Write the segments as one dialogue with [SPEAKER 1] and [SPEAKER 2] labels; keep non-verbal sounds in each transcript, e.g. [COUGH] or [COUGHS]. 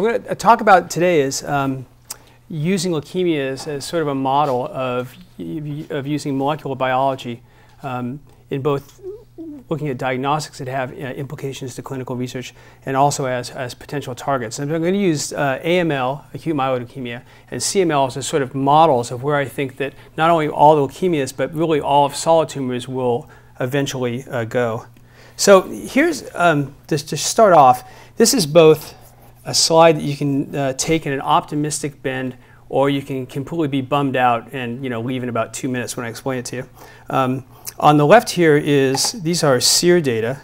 [SPEAKER 1] I'm going to talk about today is um, using leukemia as, as, sort of a model of, of using molecular biology um, in both looking at diagnostics that have uh, implications to clinical research and also as, as potential targets. And I'm going to use uh, AML, acute myeloid leukemia, and CML as sort of models of where I think that not only all the leukemias, but really all of solid tumors will eventually uh, go. So here's, um, just to start off, this is both a slide that you can uh, take in an optimistic bend or you can completely be bummed out and you know leave in about two minutes when I explain it to you. Um, on the left here is these are SEER data,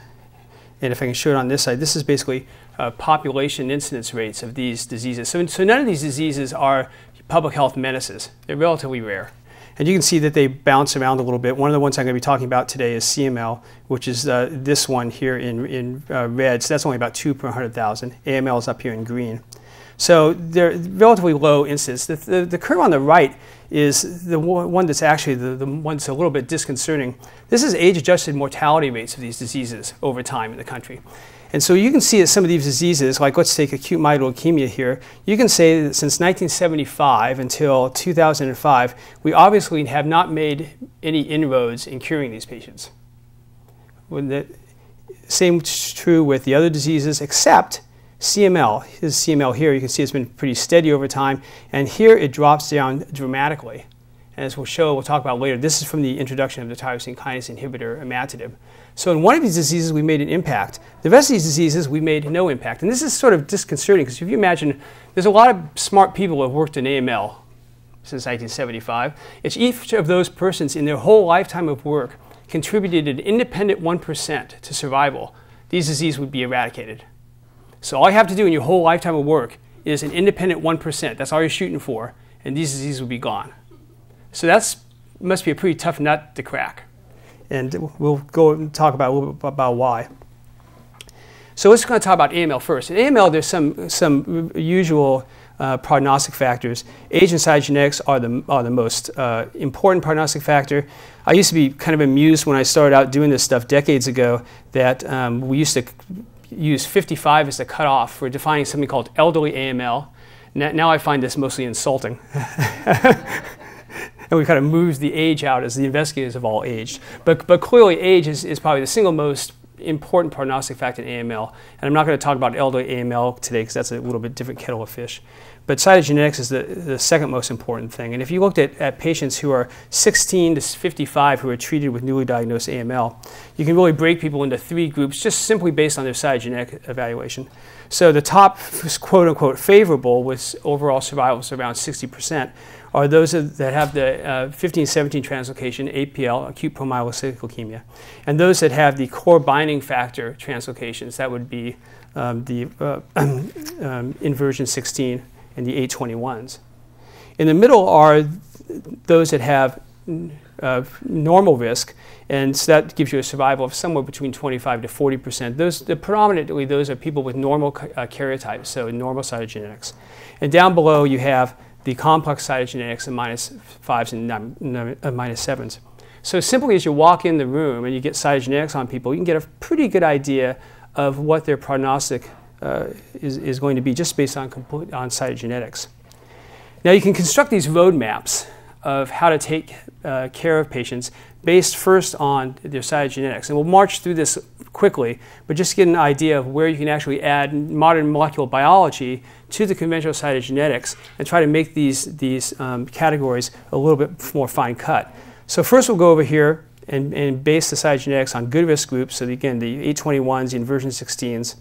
[SPEAKER 1] and if I can show it on this side, this is basically uh, population incidence rates of these diseases. So, so none of these diseases are public health menaces. They're relatively rare. And you can see that they bounce around a little bit. One of the ones I'm going to be talking about today is CML, which is uh, this one here in, in uh, red. So that's only about 2 per 100,000. AML is up here in green. So they're relatively low incidence. The, the, the, curve on the right is the one that's actually the, the one that's a little bit disconcerting. This is age-adjusted mortality rates of these diseases over time in the country. And so you can see that some of these diseases, like let's take acute myeloid leukemia here, you can say that since 1975 until 2005, we obviously have not made any inroads in curing these patients. The same true with the other diseases except CML. His CML here, you can see it's been pretty steady over time, and here it drops down dramatically. And as we'll show, we'll talk about later, this is from the introduction of the tyrosine kinase inhibitor, imatinib. So in one of these diseases, we made an impact. The rest of these diseases, we made no impact. And this is sort of disconcerting because if you imagine, there's a lot of smart people who have worked in AML since 1975. It's each of those persons in their whole lifetime of work contributed an independent 1% to survival. These diseases would be eradicated. So all you have to do in your whole lifetime of work is an independent 1%. That's all you're shooting for. And these diseases will be gone. So that must be a pretty tough nut to crack and we'll go and talk about a little bit about why. So let's kind of talk about AML first. In AML, there's some, some usual uh, prognostic factors. Age and cytogenetics are the, are the most uh, important prognostic factor. I used to be kind of amused when I started out doing this stuff decades ago that um, we used to use 55 as the cutoff for defining something called elderly AML. Now I find this mostly insulting. [LAUGHS] [LAUGHS] and we kind of moved the age out as the investigators have all aged. But, but clearly, age is, is probably the single most important prognostic factor in AML. And I'm not going to talk about elderly AML today because that's a little bit different kettle of fish. But cytogenetics is the, the second most important thing. And if you looked at, at patients who are 16 to 55 who are treated with newly diagnosed AML, you can really break people into three groups just simply based on their cytogenetic evaluation. So the top, quote unquote, favorable with overall survival is around 60% are those that have the uh, 1517 translocation, APL, acute promyelocytic leukemia. And those that have the core binding factor translocations, that would be um, the uh, [CLEARS THROAT] um, inversion 16 and the 821s. In the middle are those that have uh, normal risk, and so that gives you a survival of somewhere between 25 to 40 percent. Those, the, predominantly, those are people with normal uh, karyotypes, so normal cytogenetics. And down below, you have the complex cytogenetics and minus fives and uh, minus sevens. So simply as you walk in the room and you get cytogenetics on people, you can get a pretty good idea of what their prognostic uh, is, is going to be just based on, on cytogenetics. Now you can construct these roadmaps of how to take uh, care of patients based first on their cytogenetics. And we'll march through this quickly, but just get an idea of where you can actually add modern molecular biology to the conventional cytogenetics and try to make these, these um, categories a little bit more fine cut. So first we'll go over here and, and base the cytogenetics on good risk groups. So again, the 821s, the inversion 16s,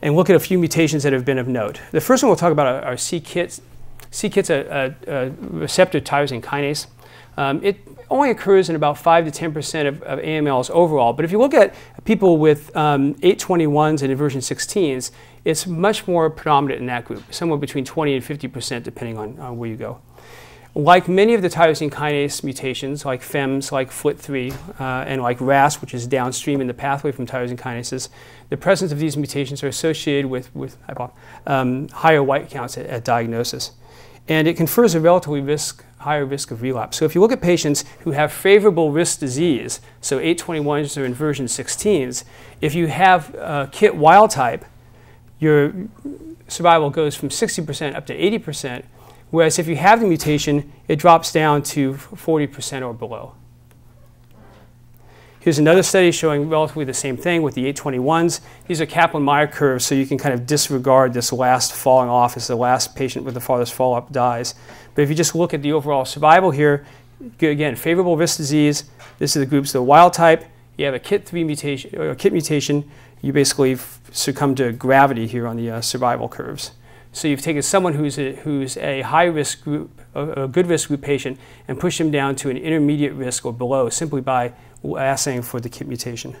[SPEAKER 1] and look at a few mutations that have been of note. The first one we'll talk about are, are c-KIT. c-KIT's a, a, a receptor tyrosine kinase. Um, it only occurs in about 5 to 10% of, of, AMLs overall. But if you look at people with um, 821s and inversion 16s, it's much more predominant in that group, somewhere between 20 and 50% depending on, on where you go. Like many of the tyrosine kinase mutations, like FEMS, like FLT3, uh, and like RAS, which is downstream in the pathway from tyrosine kinases, the presence of these mutations are associated with, with um, higher white counts at, at diagnosis. And it confers a relatively risk higher risk of relapse. So if you look at patients who have favorable risk disease, so 821s or inversion 16s, if you have uh, KIT wild type, your survival goes from 60% up to 80%, whereas if you have the mutation, it drops down to 40% or below. Here's another study showing relatively the same thing with the 821s. These are Kaplan-Meier curves, so you can kind of disregard this last falling off as the last patient with the farthest fall up dies. But if you just look at the overall survival here, again, favorable risk disease. This is the groups the wild type. You have a KIT3 mutation or a KIT mutation. You basically succumb to gravity here on the uh, survival curves. So you've taken someone who's a, who's a high risk group, a, a good risk group patient, and pushed them down to an intermediate risk or below simply by assaying for the KIT mutation.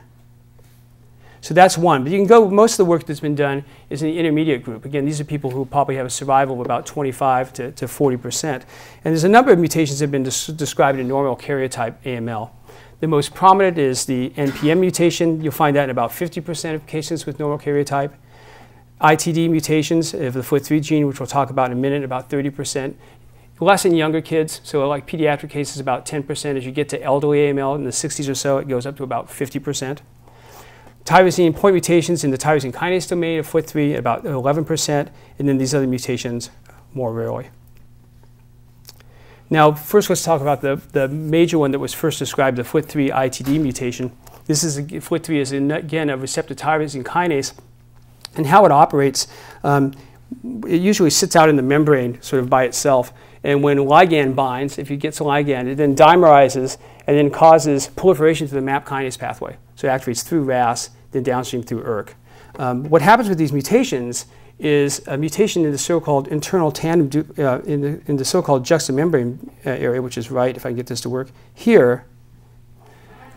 [SPEAKER 1] So that's one. But you can go, most of the work that's been done is in the intermediate group. Again, these are people who probably have a survival of about 25 to, to 40%. And there's a number of mutations that have been des- described in normal karyotype AML. The most prominent is the NPM mutation. You'll find that in about 50% of patients with normal karyotype. ITD mutations of the FLT3 gene, which we'll talk about in a minute, about 30% less in younger kids. So, like pediatric cases, about 10%. As you get to elderly AML in the 60s or so, it goes up to about 50%. Tyrosine point mutations in the tyrosine kinase domain of FLT3, about 11%, and then these other mutations more rarely. Now, first let's talk about the, the major one that was first described, the FLT3 ITD mutation. This is, a, FLT3 is, again, a receptor tyrosine kinase, and how it operates, um, it usually sits out in the membrane sort of by itself, and when ligand binds, if it gets a ligand, it then dimerizes and then causes proliferation to the MAP kinase pathway. So it activates through RAS, then downstream through ERK. Um, what happens with these mutations is a mutation in the so-called internal tandem, uh, in the, in the so-called juxtamembrane uh, area, which is right, if I can get this to work, here,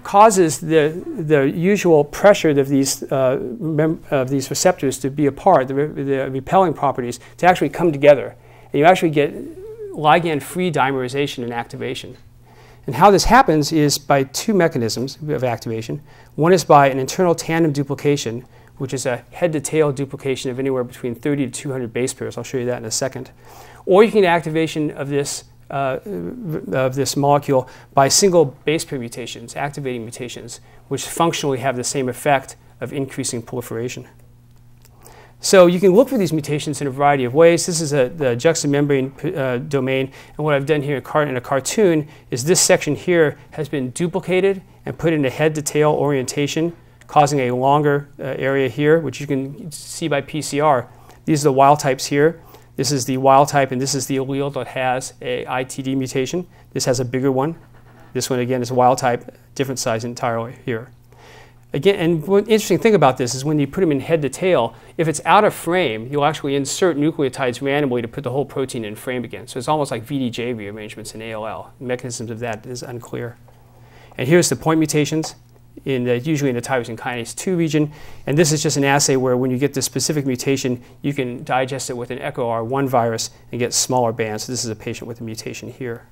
[SPEAKER 1] causes the, the usual pressure of these, uh, of these receptors to be apart, the, re- the repelling properties, to actually come together. And you actually get ligand-free dimerization and activation. And how this happens is by two mechanisms of activation. One is by an internal tandem duplication, which is a head-to-tail duplication of anywhere between 30 to 200 base pairs. I'll show you that in a second. Or you can get activation of this uh, of this molecule by single base pair mutations, activating mutations, which functionally have the same effect of increasing proliferation. So you can look for these mutations in a variety of ways. This is a, the juxtamembrane uh, domain, and what I've done here in a cartoon is this section here has been duplicated and put in a head-to-tail orientation, causing a longer uh, area here, which you can see by PCR. These are the wild types here. This is the wild type, and this is the allele that has a ITD mutation. This has a bigger one. This one, again, is wild type, different size entirely here. Again, and one interesting thing about this is when you put them in head to tail, if it's out of frame, you'll actually insert nucleotides randomly to put the whole protein in frame again. So it's almost like VDJ rearrangements in ALL. The mechanisms of that is unclear. And here's the point mutations, in the, usually in the tyrosine kinase 2 region. And this is just an assay where when you get the specific mutation, you can digest it with an EcoR1 virus and get smaller bands. So this is a patient with a mutation here.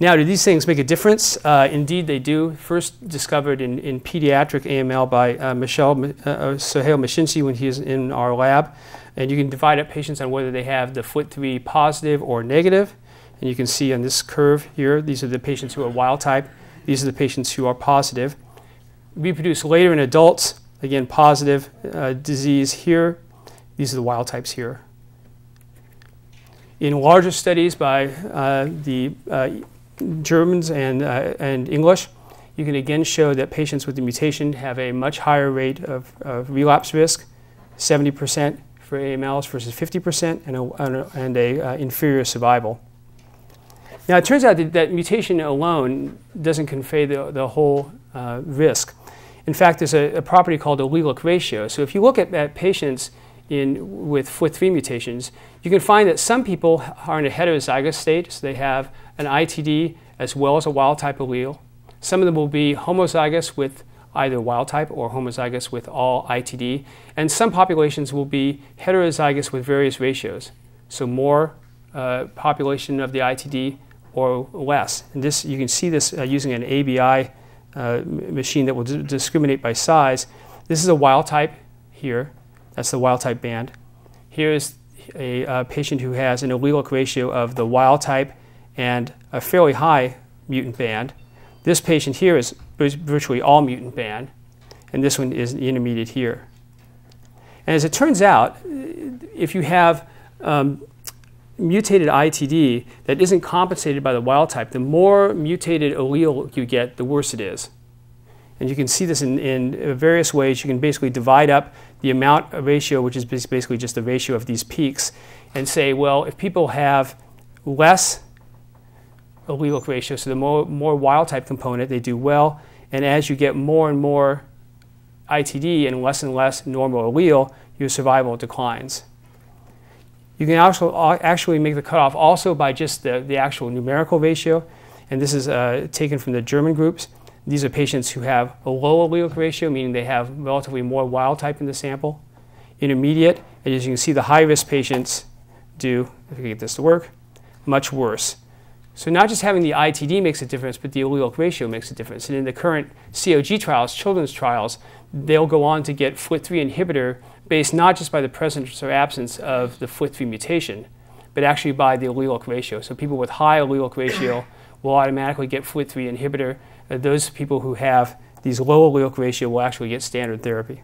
[SPEAKER 1] Now, do these things make a difference? Uh, indeed, they do. First discovered in, in pediatric AML by uh, Michel uh, uh Soheil Meshinchi when he was in our lab. And you can divide up patients on whether they have the FLT3 positive or negative. And you can see on this curve here, these are the patients who are wild type. These are the patients who are positive. Reproduce later in adults, again, positive uh, disease here. These are the wild types here. In larger studies by uh, the Germans and, uh, and English, you can again show that patients with the mutation have a much higher rate of, of relapse risk, 70% for AMLs versus 50%, and a, and a uh, inferior survival. Now, it turns out that, that mutation alone doesn't convey the, the whole uh, risk. In fact, there's a, a, property called allelic ratio. So if you look at, at patients in, with FLT3 mutations, you can find that some people are in a heterozygous state, so they have an ITD as well as a wild type allele. Some of them will be homozygous with either wild type or homozygous with all ITD, and some populations will be heterozygous with various ratios. So more uh, population of the ITD or less. And this you can see this uh, using an ABI uh, machine that will discriminate by size. This is a wild type here. That's the wild type band. Here is a, a patient who has an allelic ratio of the wild type and a fairly high mutant band. This patient here is virtually all mutant band, and this one is intermediate here. And as it turns out, if you have um, mutated ITD that isn't compensated by the wild type, the more mutated allele you get, the worse it is. And you can see this in, in various ways. You can basically divide up the amount ratio, which is basically just the ratio of these peaks, and say, well, if people have less allelic ratio, so the more, more wild type component, they do well. And as you get more and more ITD and less and less normal allele, your survival declines. You can also actually make the cutoff also by just the, the actual numerical ratio. And this is uh, taken from the German groups. These are patients who have a low allelic ratio, meaning they have relatively more wild type in the sample. Intermediate, and as you can see, the high risk patients do, if we get this to work, much worse. So not just having the ITD makes a difference, but the allelic ratio makes a difference. And in the current COG trials, children's trials, they'll go on to get FLT3 inhibitor based not just by the presence or absence of the FLT3 mutation, but actually by the allelic ratio. So people with high allelic ratio [COUGHS] will automatically get FLT3 inhibitor. Uh, those people who have these low allelic ratio will actually get standard therapy.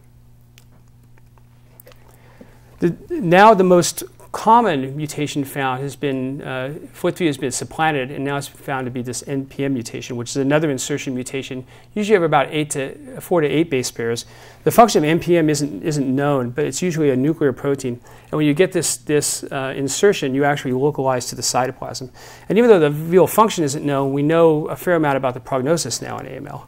[SPEAKER 1] The, now the most common mutation found has been, uh, FLT3 has been supplanted, and now it's found to be this NPM mutation, which is another insertion mutation. Usually have about eight to four to eight base pairs. The function of NPM isn't, isn't known, but it's usually a nuclear protein. And when you get this, this uh, insertion, you actually localize to the cytoplasm. And even though the real function isn't known, we know a fair amount about the prognosis now in AML.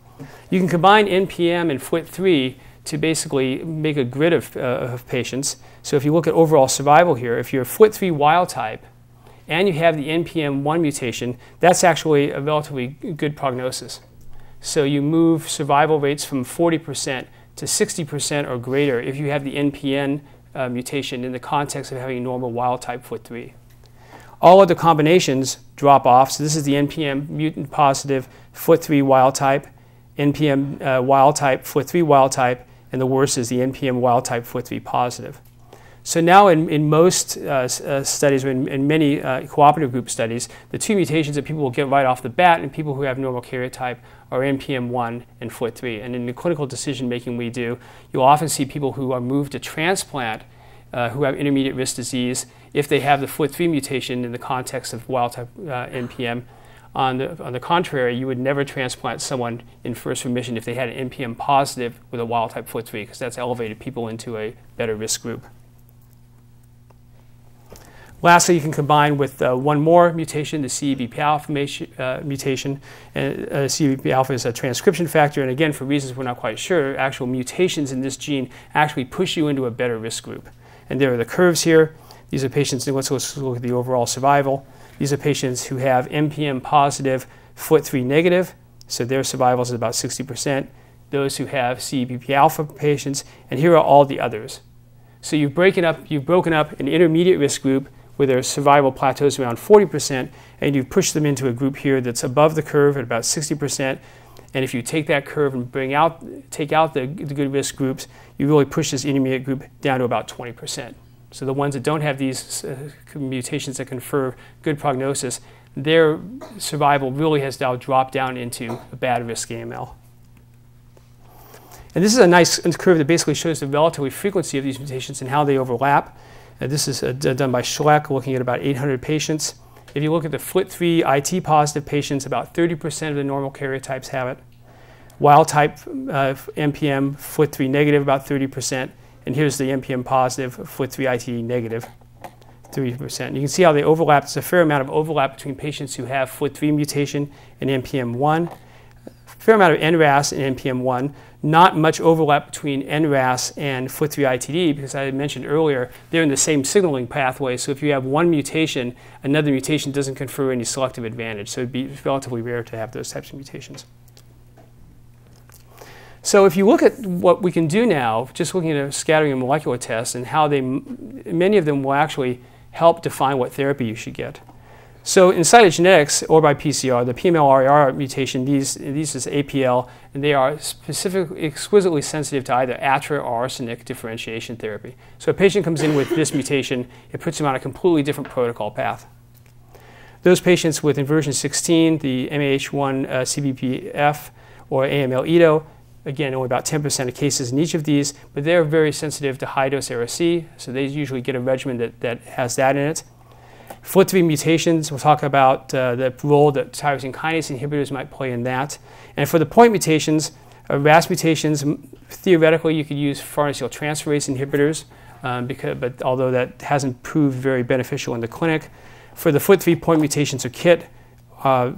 [SPEAKER 1] You can combine NPM and FLT3 to basically make a grid of, uh, of patients. So if you look at overall survival here, if you're a FLT3 wild type and you have the NPM1 mutation, that's actually a relatively good prognosis. So you move survival rates from 40% to 60% or greater if you have the NPM uh, mutation in the context of having normal wild type FLT3. All other combinations drop off. So this is the NPM mutant positive FLT3 wild type, NPM uh, wild type, FLT3 wild type, and the worst is the NPM wild type FLT3 positive. So now in, in most uh, uh, studies, in, in many uh, cooperative group studies, the two mutations that people will get right off the bat in people who have normal karyotype are NPM1 and FLT3. And in the clinical decision making we do, you'll often see people who are moved to transplant uh, who have intermediate risk disease if they have the FLT3 mutation in the context of wild type uh, NPM on the, on the contrary, you would never transplant someone in first remission if they had an NPM positive with a wild type FLT3 because that's elevated people into a better risk group. Lastly, you can combine with uh, one more mutation, the CEBP alpha uh, mutation. And uh, CEBP alpha is a transcription factor, and again, for reasons we're not quite sure, actual mutations in this gene actually push you into a better risk group. And there are the curves here. These are patients, let's look at the overall survival. These are patients who have NPM positive, FLT3 negative, so their survival is about 60%. Those who have CEBP alpha patients, and here are all the others. So you've, broken up, you've broken up an intermediate risk group where their survival plateaus around 40%, and you've pushed them into a group here that's above the curve at about 60%. And if you take that curve and bring out, take out the, the good risk groups, you really push this intermediate group down to about 20%. So the ones that don't have these uh, mutations that confer good prognosis, their survival really has now dropped down into a bad risk AML. And this is a nice curve that basically shows the relative frequency of these mutations and how they overlap. Uh, this is uh, done by Schlenk, looking at about 800 patients. If you look at the FLT3 IT positive patients, about 30% of the normal karyotypes have it. Wild type uh, NPM, FLT3 negative, about 30%. And here's the NPM positive, FLT3 ITD negative, 30%. You can see how they overlap. There's a fair amount of overlap between patients who have FLT3 mutation and NPM1. A fair amount of NRAS and NPM1. Not much overlap between NRAS and FLT3 ITD because I mentioned earlier, they're in the same signaling pathway. So if you have one mutation, another mutation doesn't confer any selective advantage. So it'd be relatively rare to have those types of mutations. So if you look at what we can do now, just looking at a scattering and molecular tests and how they, many of them will actually help define what therapy you should get. So in cytogenetics or by PCR, the PML-RAR mutation, these, these is APL, and they are specifically, exquisitely sensitive to either ATRA or arsenic differentiation therapy. So a patient comes in with this mutation, it puts them on a completely different protocol path. Those patients with inversion 16, the MAH1 uh, CBFB or AML-ETO, Again, only about 10% of cases in each of these, but they're very sensitive to high dose Ara-C, so they usually get a regimen that, that has that in it. FLT3 mutations, we'll talk about uh, the role that tyrosine kinase inhibitors might play in that. And for the point mutations, uh, RAS mutations, theoretically, you could use farnesyltransferase inhibitors, um, because, but although that hasn't proved very beneficial in the clinic. For the FLT3 point mutations or KIT, uh,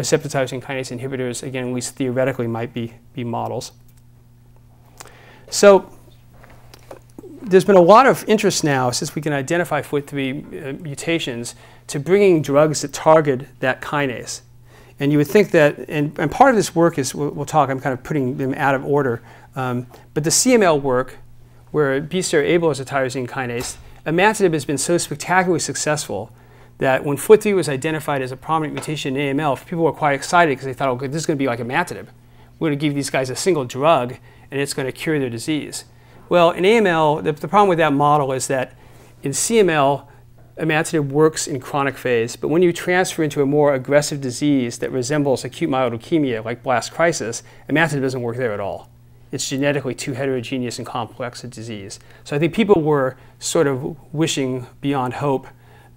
[SPEAKER 1] receptor tyrosine kinase inhibitors, again, at least theoretically, might be, be models. So there's been a lot of interest now, since we can identify FLT3 uh, mutations, to bringing drugs that target that kinase. And you would think that, and, and part of this work is, we'll, we'll, talk, I'm kind of putting them out of order, um, but the CML work, where BCR-ABL is a tyrosine kinase, imatinib has been so spectacularly successful that when FLT3 was identified as a prominent mutation in AML, people were quite excited because they thought, oh, this is going to be like imatinib. We're going to give these guys a single drug, and it's going to cure their disease. Well, in AML, the, the problem with that model is that in CML, imatinib works in chronic phase, but when you transfer into a more aggressive disease that resembles acute myeloid leukemia, like blast crisis, imatinib doesn't work there at all. It's genetically too heterogeneous and complex a disease. So I think people were sort of wishing beyond hope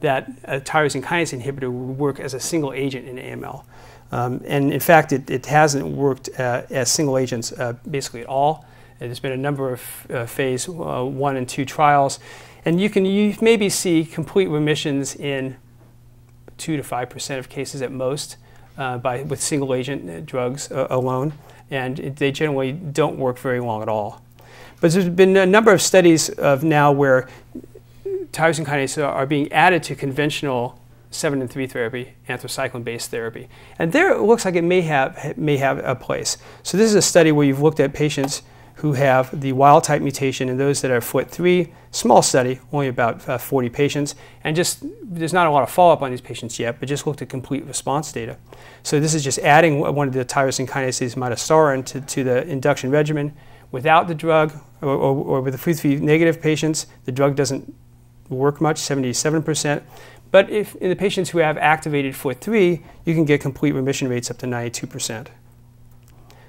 [SPEAKER 1] that a tyrosine kinase inhibitor would work as a single agent in AML. Um, and in fact, it, it hasn't worked uh, as single agents uh, basically at all. There's been a number of uh, phase uh, one and two trials. And you can you maybe see complete remissions in two to five percent of cases at most uh, by, with single agent drugs uh, alone. And they generally don't work very long at all. But there's been a number of studies of now where tyrosine kinases are being added to conventional 7 and 3 therapy, anthracycline based therapy. And there it looks like it may have, may have a place. So, this is a study where you've looked at patients who have the wild type mutation and those that are FLT3, small study, only about uh, 40 patients, and just there's not a lot of follow up on these patients yet, but just looked at complete response data. So, this is just adding one of the tyrosine kinases, midostaurin, to, to the induction regimen. Without the drug, or, or, or with the FLT3 negative patients, the drug doesn't work much, 77%. But if in the patients who have activated FLT3, you can get complete remission rates up to 92%.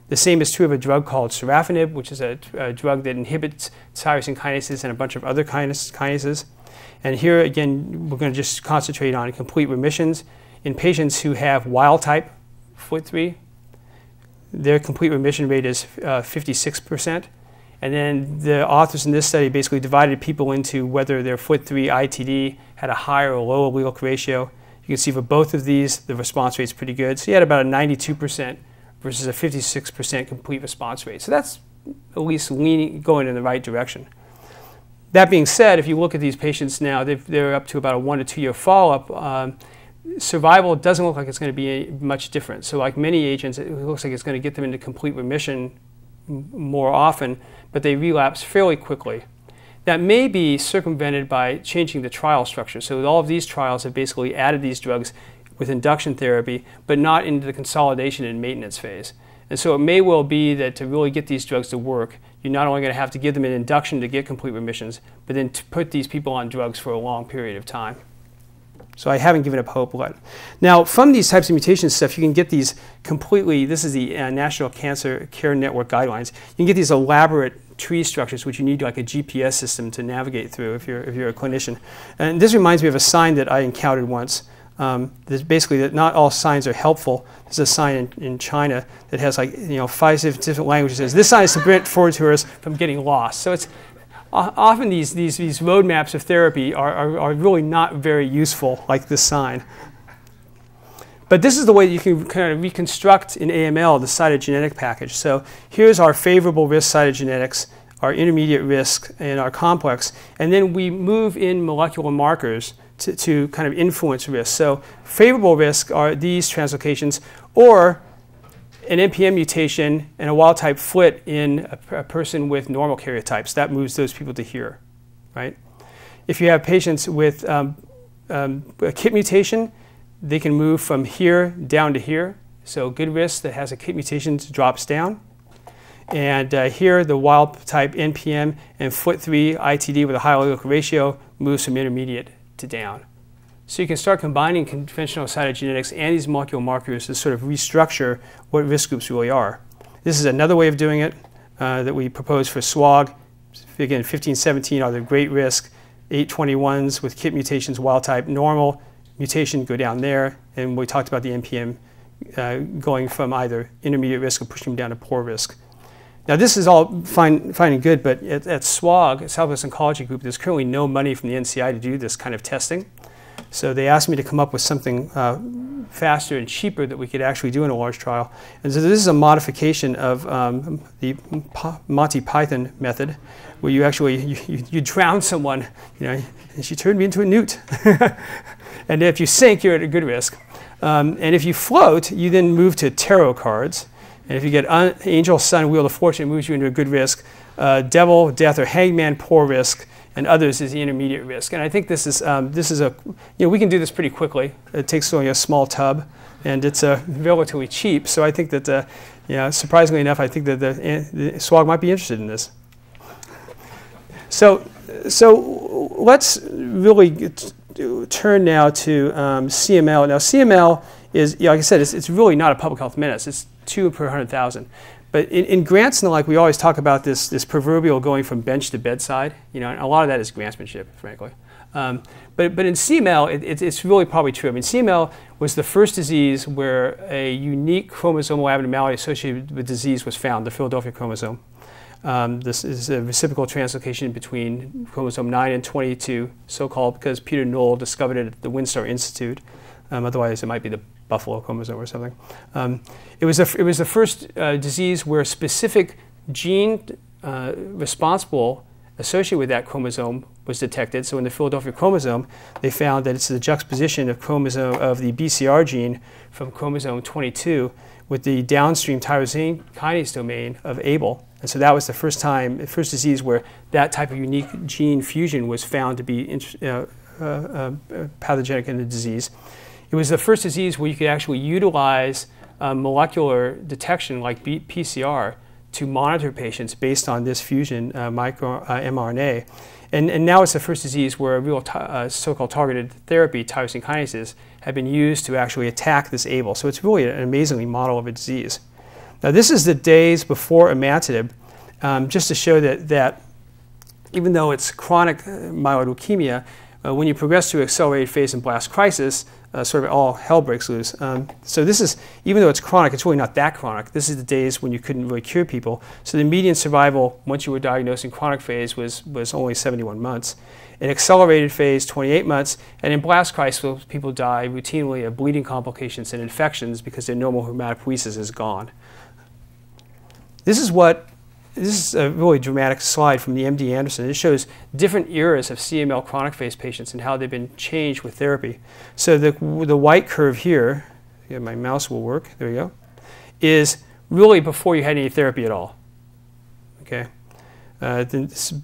[SPEAKER 1] The same is true of a drug called sorafenib, which is a, a drug that inhibits tyrosine kinases and a bunch of other kinases. And here again, we're going to just concentrate on complete remissions. In patients who have wild type FLT3, their complete remission rate is uh, 56%. And then the authors in this study basically divided people into whether their FLT3 ITD had a higher or lower allelic ratio. You can see for both of these, the response rate is pretty good. So you had about a 92% versus a 56% complete response rate. So that's at least leaning, going in the right direction. That being said, if you look at these patients now, they're up to about a one to two year follow up. Um, survival doesn't look like it's going to be much different. So, like many agents, it looks like it's going to get them into complete remission more often, but they relapse fairly quickly. That may be circumvented by changing the trial structure. So all of these trials have basically added these drugs with induction therapy, but not into the consolidation and maintenance phase. And so it may well be that to really get these drugs to work, you're not only going to have to give them an induction to get complete remissions, but then to put these people on drugs for a long period of time. So I haven't given up hope yet. Now, from these types of mutation stuff, you can get these completely, this is the uh, National Cancer Care Network guidelines. You can get these elaborate tree structures, which you need like a GPS system to navigate through if you're, if you're a clinician. And this reminds me of a sign that I encountered once. Um, basically that not all signs are helpful. There's a sign in, in China that has like you know five different languages. Says this sign is to prevent foreign tourists from getting lost. So it's often these, these, these roadmaps of therapy are, are, are really not very useful, like this sign. But this is the way you can kind of reconstruct in AML the cytogenetic package. So here's our favorable risk cytogenetics, our intermediate risk, and our complex. And then we move in molecular markers to, to kind of influence risk. So favorable risk are these translocations, or an NPM mutation and a wild type FLT in a, a, person with normal karyotypes. That moves those people to here, right? If you have patients with um, um, a KIT mutation, they can move from here down to here. So good risk that has a KIT mutation drops down. And uh, here, the wild type NPM and FLT3 ITD with a high allelic ratio moves from intermediate to down. So you can start combining conventional cytogenetics and these molecular markers to sort of restructure what risk groups really are. This is another way of doing it uh, that we propose for SWOG. Again, 15, 17 are the great risk. 821s with KIT mutations, wild type, normal mutation go down there. And we talked about the NPM uh, going from either intermediate risk or pushing them down to poor risk. Now, this is all fine, fine and good, but at, at SWOG, Southwest Oncology Group, there's currently no money from the NCI to do this kind of testing. So they asked me to come up with something uh, faster and cheaper that we could actually do in a large trial. And so this is a modification of um, the Monty Python method, where you actually you, you, you, drown someone, you know, and she turned me into a newt. [LAUGHS] and if you sink, you're at a good risk. Um, and if you float, you then move to tarot cards. And if you get un- Angel, Sun, Wheel of Fortune, it moves you into a good risk. Uh, devil, Death, or Hangman, poor risk. And others is the intermediate risk. And I think this is, um, this is a, you know, we can do this pretty quickly. It takes only a small tub, and it's uh, relatively cheap. So I think that, uh, you know, surprisingly enough, I think that the, eh, the SWOG might be interested in this. So, so let's really turn now to um, CML. Now, CML is, like I said, it's, it's really not a public health menace. It's two per 100,000. But in, in, grants and the like, we always talk about this, this proverbial going from bench to bedside. You know, a lot of that is grantsmanship, frankly. Um, but, but in CML, it, it, it's really probably true. I mean, CML was the first disease where a unique chromosomal abnormality associated with disease was found, the Philadelphia chromosome. Um, this is a reciprocal translocation between chromosome 9 and 22, so called because Peter Nowell discovered it at the Wistar Institute. Um, otherwise, it might be the buffalo chromosome or something. Um, it, was a, it was the first uh, disease where a specific gene uh, responsible associated with that chromosome was detected. So in the Philadelphia chromosome, they found that it's the juxtaposition of chromosome of the BCR gene from chromosome 22 with the downstream tyrosine kinase domain of ABL. And so that was the first time, the first disease where that type of unique gene fusion was found to be uh, uh, uh, pathogenic in the disease. It was the first disease where you could actually utilize uh, molecular detection like B- PCR to monitor patients based on this fusion uh, micro uh, mRNA. And, and now it's the first disease where a real t- so-called targeted therapy, tyrosine kinases, have been used to actually attack this ABL. So it's really an amazingly model of a disease. Now, this is the days before imatinib, um, just to show that, that even though it's chronic uh, myeloid leukemia, uh, when you progress to accelerated phase and blast crisis, uh, sort of all hell breaks loose. Um, so this is, even though it's chronic, it's really not that chronic. This is the days when you couldn't really cure people. So the median survival once you were diagnosed in chronic phase was, was only 71 months. In accelerated phase, 28 months. And in blast crisis, people die routinely of bleeding complications and infections because their normal hematopoiesis is gone. This is what this is a really dramatic slide from the MD Anderson. It shows different eras of CML chronic phase patients and how they've been changed with therapy. So the, the white curve here, yeah, my mouse will work, there we go, is really before you had any therapy at all. Okay? Uh,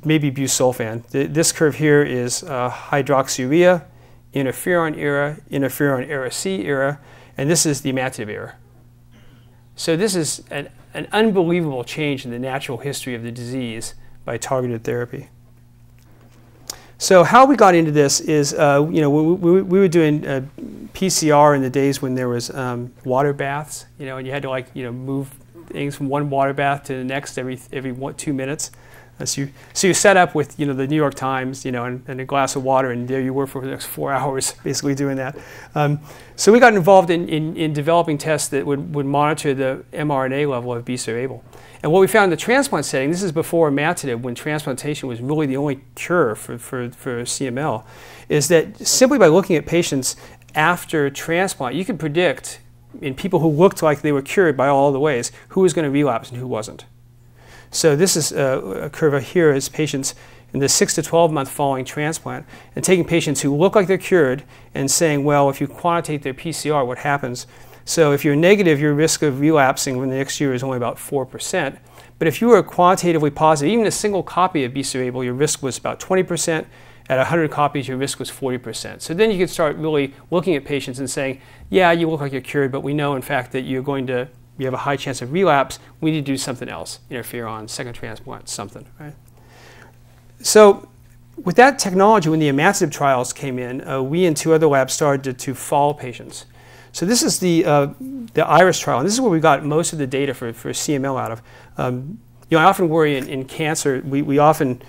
[SPEAKER 1] maybe busulfan. This curve here is uh, hydroxyurea, interferon era, interferon Ara-C era, and this is the imatinib era. So this is an an unbelievable change in the natural history of the disease by targeted therapy. So how we got into this is, uh, you know, we, we, we were doing uh, PCR in the days when there was um, water baths, you know, and you had to like, you know, move things from one water bath to the next every every one, two minutes. So you, so you set up with you know the New York Times, you know, and, and, a glass of water, and there you were for the next four [LAUGHS] hours, basically doing that. Um, so we got involved in, in, in, developing tests that would, would monitor the mRNA level of BCR-ABL. And what we found in the transplant setting, this is before imatinib, when transplantation was really the only cure for, for, for CML, is that simply by looking at patients after transplant, you could predict in people who looked like they were cured by all the ways who was going to relapse and who wasn't. So this is a, a curve here is patients in the 6 to 12 month following transplant and taking patients who look like they're cured and saying, well, if you quantitate their PCR, what happens? So if you're negative, your risk of relapsing in the next year is only about 4%. But if you were quantitatively positive, even a single copy of BCR-ABL, your risk was about 20%. At 100 copies, your risk was 40%. So then you could start really looking at patients and saying, yeah, you look like you're cured, but we know, in fact, that you're going to you have a high chance of relapse, we need to do something else, interferon, second transplant, something, right? So with that technology, when the imatinib trials came in, uh, we and two other labs started to, to, follow patients. So this is the, uh, the IRIS trial, and this is where we got most of the data for, for CML out of. Um, you know, I often worry in, in cancer, we, we often,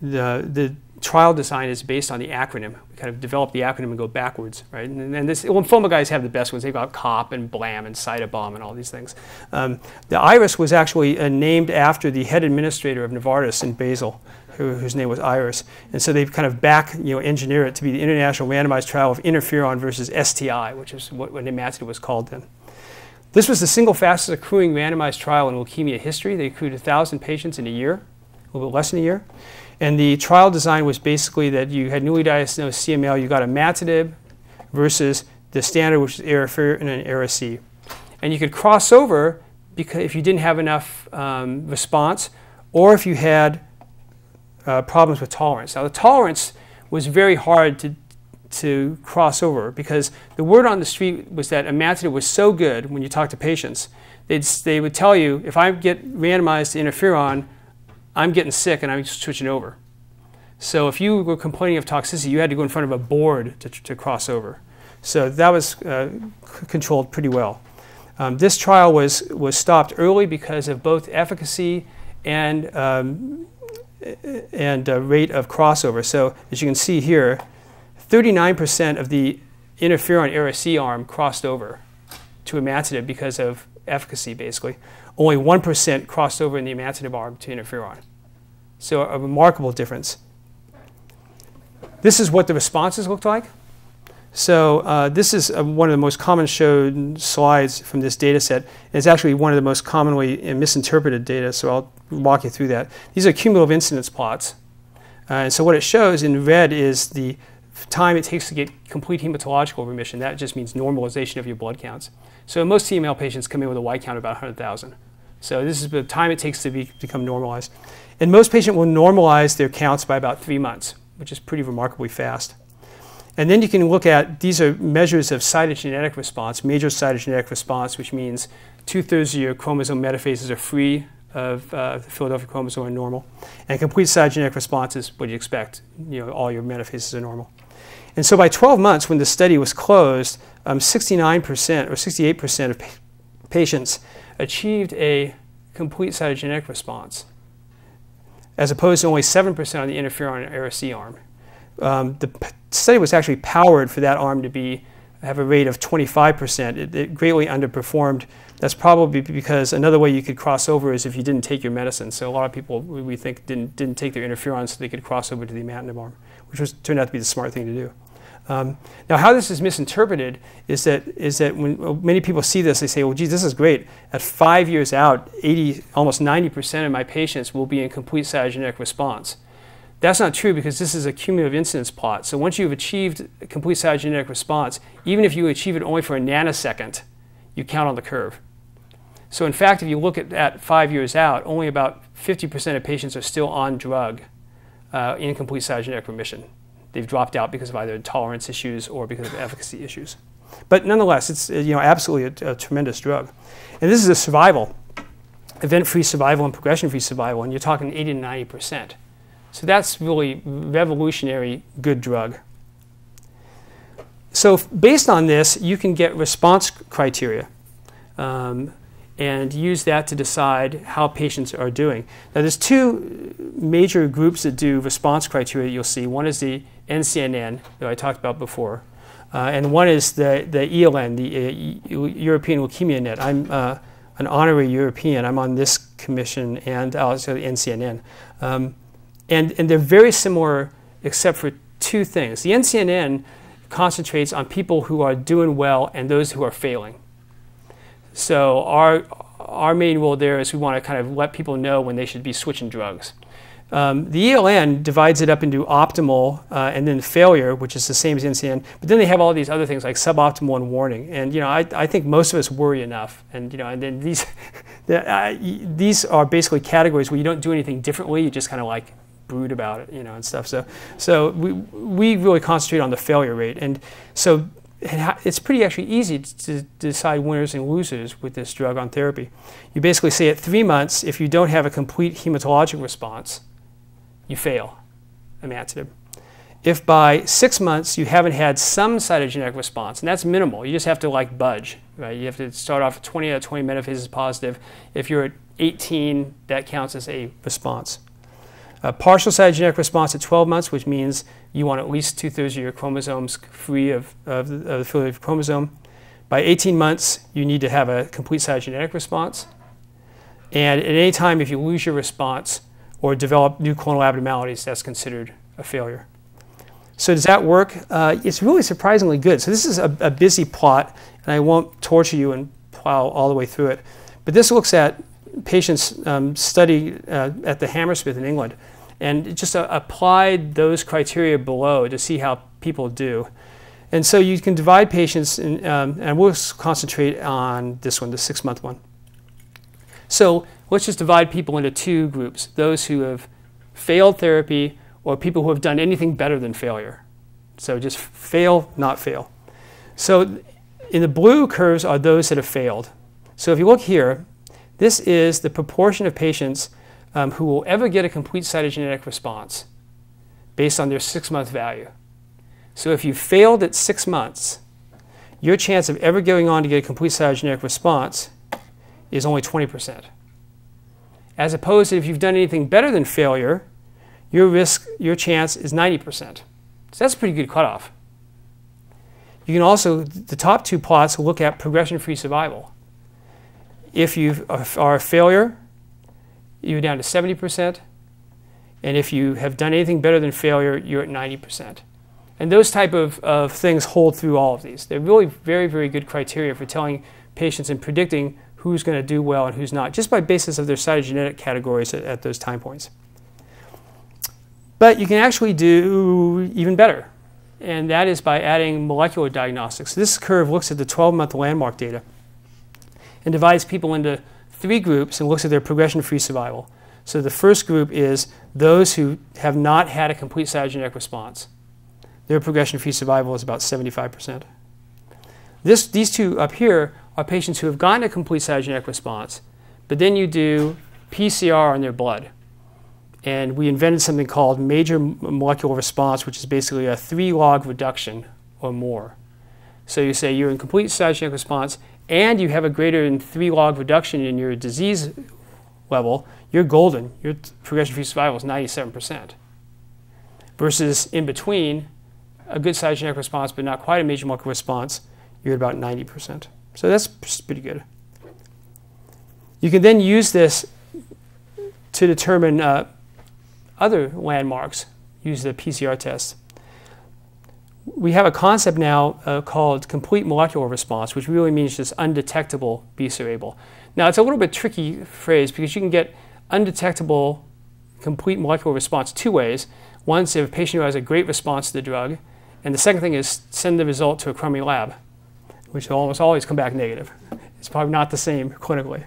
[SPEAKER 1] the, the trial design is based on the acronym. We kind of develop the acronym and go backwards, right? And, and this lymphoma guys have the best ones. They've got COP and BLAM and CytaBOM and all these things. Um, the IRIS was actually uh, named after the head administrator of Novartis in Basel, who, whose name was Iris. And so they've kind of back, you know, engineer it to be the International Randomized Trial of Interferon versus STI, which is what, what imatinib was called then. This was the single fastest accruing randomized trial in leukemia history. They accrued 1,000 patients in a year, a little bit less than a year. And the trial design was basically that you had newly diagnosed CML, you got imatinib versus the standard, which is Arafir and an Ara-C. And you could cross over because if you didn't have enough um, response or if you had uh, problems with tolerance. Now, the tolerance was very hard to, to cross over because the word on the street was that imatinib was so good when you talk to patients. They'd, they would tell you, if I get randomized to interferon, I'm getting sick and I'm switching over. So if you were complaining of toxicity, you had to go in front of a board to, to cross over. So that was uh, controlled pretty well. Um, this trial was, was stopped early because of both efficacy and, um, and uh, rate of crossover. So as you can see here, 39% of the interferon Ara-C arm crossed over to imatinib because of efficacy, basically. Only 1% crossed over in the imatinib arm to interferon. So a remarkable difference. This is what the responses looked like. So uh, this is uh, one of the most common showed slides from this data set. It's actually one of the most commonly misinterpreted data, so I'll walk you through that. These are cumulative incidence plots. Uh, and so what it shows in red is the time it takes to get complete hematological remission. That just means normalization of your blood counts. So most CML patients come in with a white count of about 100,000. So this is the time it takes to be, become normalized. And most patients will normalize their counts by about three months, which is pretty remarkably fast. And then you can look at, these are measures of cytogenetic response, major cytogenetic response, which means two-thirds of your chromosome metaphases are free of uh, the Philadelphia chromosome are normal. And complete cytogenetic response is what you expect. You know, all your metaphases are normal. And so by 12 months, when the study was closed, um, 69% or 68% of pa patients achieved a complete cytogenetic response, as opposed to only 7% on the interferon Ara-C arm. Um, the study was actually powered for that arm to be have a rate of 25%. It, it, greatly underperformed. That's probably because another way you could cross over is if you didn't take your medicine. So a lot of people we, we think didn't, didn't take their interferon so they could cross over to the imatinib arm, which was, turned out to be the smart thing to do. Um, now, how this is misinterpreted is that is that when many people see this, they say, "Well, geez, this is great. At five years out, 80, almost 90% of my patients will be in complete cytogenetic response." That's not true because this is a cumulative incidence plot. So once you've achieved complete cytogenetic response, even if you achieve it only for a nanosecond, you count on the curve. So in fact, if you look at that five years out, only about 50% of patients are still on drug uh, in complete cytogenetic remission they've dropped out because of either tolerance issues or because of efficacy issues. But nonetheless, it's you know absolutely a, a tremendous drug. And this is a survival, event-free survival and progression-free survival, and you're talking 80 to 90 percent. So that's really revolutionary good drug. So based on this, you can get response criteria. Um, and use that to decide how patients are doing. Now, there's two major groups that do response criteria you'll see. One is the NCCN that I talked about before, uh, and one is the, the ELN, the uh, European Leukemia Net. I'm uh, an honorary European. I'm on this commission and also the NCCN. Um, and, and they're very similar except for two things. The NCCN concentrates on people who are doing well and those who are failing. So our our main role there is we want to kind of let people know when they should be switching drugs. Um, the ELN divides it up into optimal uh, and then failure, which is the same as NCN. But then they have all these other things like suboptimal and warning. And you know, I, I think most of us worry enough. And you know, and then these [LAUGHS] the, uh, these are basically categories where you don't do anything differently. You just kind of like brood about it, you know, and stuff. So so we we really concentrate on the failure rate. And so it's pretty actually easy to decide winners and losers with this drug on therapy. You basically say at three months, if you don't have a complete hematologic response, you fail imatinib. if by six months you haven't had some cytogenetic response, and that's minimal, you just have to like budge, right? You have to start off at 20 out of 20 metaphases positive. If you're at 18, that counts as a response. A partial cytogenetic response at 12 months, which means you want at least two thirds of your chromosomes free of, of, the, of the Philadelphia chromosome. By 18 months, you need to have a complete cytogenetic response. And at any time, if you lose your response or develop new clonal abnormalities, that's considered a failure. So does that work? Uh, it's really surprisingly good. So this is a, a, busy plot, and I won't torture you and plow all the way through it. But this looks at patients um, studied uh, at the Hammersmith in England and just uh, applied those criteria below to see how people do. And so you can divide patients, in, um, and we'll concentrate on this one, the six month one. So let's just divide people into two groups those who have failed therapy or people who have done anything better than failure. So just fail, not fail. So in the blue curves are those that have failed. So if you look here, this is the proportion of patients um, who will ever get a complete cytogenetic response based on their six month value. So if you failed at six months, your chance of ever going on to get a complete cytogenetic response is only 20%. As opposed to if you've done anything better than failure, your risk, your chance is 90%. So that's a pretty good cutoff. You can also, the top two plots look at progression-free survival. If you are a failure, you're down to 70%. And if you have done anything better than failure, you're at 90%. And those type of, of things hold through all of these. They're really very, very good criteria for telling patients and predicting who's going to do well and who's not, just by basis of their cytogenetic categories at, at those time points. But you can actually do even better, and that is by adding molecular diagnostics. This curve looks at the 12 month landmark data and divides people into three groups and looks at their progression free survival. So the first group is those who have not had a complete cytogenetic response. Their progression free survival is about 75%. This, these two up here are patients who have gotten a complete cytogenetic response, but then you do PCR on their blood. And we invented something called major molecular response, which is basically a three log reduction or more. So you say you're in complete cytogenetic response and you have a greater than three log reduction in your disease level, you're golden. Your progression free survival is 97%. Versus in between, a good cytogenetic response but not quite a major molecular response, you're at about 90%. So that's pretty good. You can then use this to determine uh, other landmarks, use the PCR test. We have a concept now uh, called complete molecular response, which really means just undetectable BCR-ABL. Now, it's a little bit tricky phrase because you can get undetectable complete molecular response two ways. Is if a patient who has a great response to the drug, and the second thing is send the result to a crummy lab, which will almost always come back negative. It's probably not the same clinically.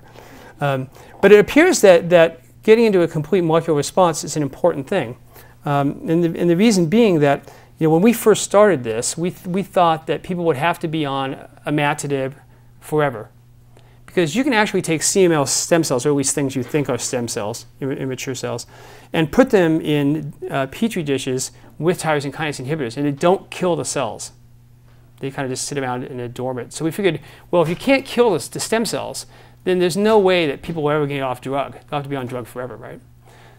[SPEAKER 1] Um, but it appears that, that getting into a complete molecular response is an important thing. Um, and, the, and, the, reason being that you know, when we first started this, we, th- we thought that people would have to be on imatinib forever. Because you can actually take CML stem cells, or at least things you think are stem cells, immature cells, and put them in uh, petri dishes with tyrosine kinase inhibitors, and they don't kill the cells. They kind of just sit around in a dormant. So we figured, well, if you can't kill the, the stem cells, then there's no way that people will ever get off drug. They'll have to be on drug forever, right?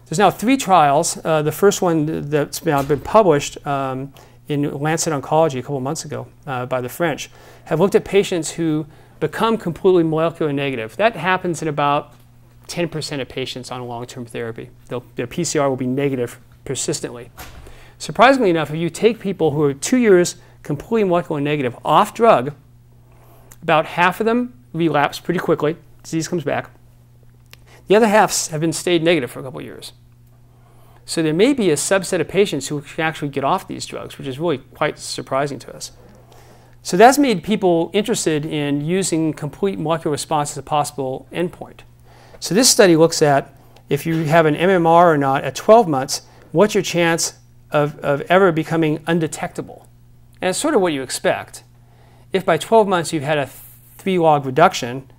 [SPEAKER 1] There's now three trials. Uh, the first one that's now been published um, in Lancet Oncology a couple months ago uh, by the French have looked at patients who become completely molecular negative. That happens in about 10% of patients on long-term therapy. They'll, their PCR will be negative persistently. Surprisingly enough, if you take people who are two years completely molecular negative off drug, about half of them relapse pretty quickly disease comes back. The other halves have been stayed negative for a couple years. So there may be a subset of patients who can actually get off these drugs, which is really quite surprising to us. So that's made people interested in using complete molecular response as a possible endpoint. So this study looks at if you have an MMR or not at 12 months, what's your chance of, of ever becoming undetectable? And it's sort of what you expect. If by 12 months you've had a three log reduction,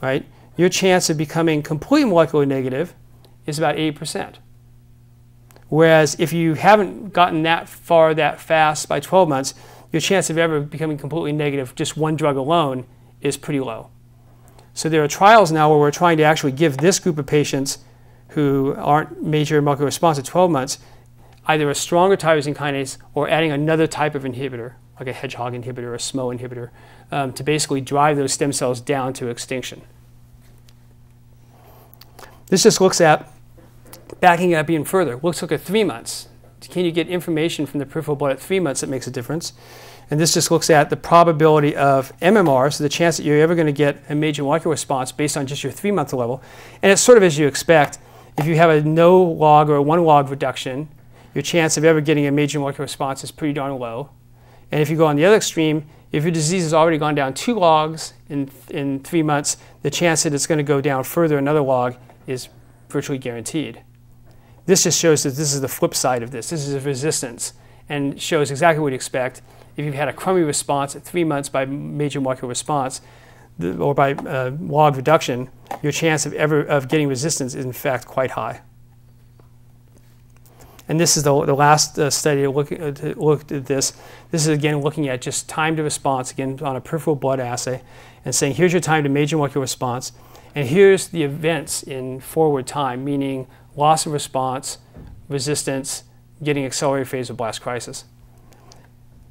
[SPEAKER 1] right, your chance of becoming completely molecular negative is about 80%. Whereas if you haven't gotten that far that fast by 12 months, your chance of ever becoming completely negative, just one drug alone, is pretty low. So there are trials now where we're trying to actually give this group of patients who aren't major molecular response at 12 months either a stronger tyrosine kinase or adding another type of inhibitor, like a hedgehog inhibitor or a SMO inhibitor, um, to basically drive those stem cells down to extinction. This just looks at backing it up even further. Let's look at three months. Can you get information from the peripheral blood at three months that makes a difference? And this just looks at the probability of MMR, so the chance that you're ever going to get a major molecular response based on just your three month level. And it's sort of as you expect. If you have a no log or a one log reduction, your chance of ever getting a major molecular response is pretty darn low. And if you go on the other extreme, if your disease has already gone down two logs in, in three months, the chance that it's going to go down further another log is virtually guaranteed. This just shows that this is the flip side of this. This is a resistance and shows exactly what you expect. If you've had a crummy response at three months by major molecular response or by uh, log reduction, your chance of ever of getting resistance is in fact quite high. And this is the, the last uh, study to look, uh, to look at this. This is again looking at just time to response, again on a peripheral blood assay, and saying here's your time to major molecular response, and here's the events in forward time, meaning loss of response, resistance, getting accelerated phase of blast crisis.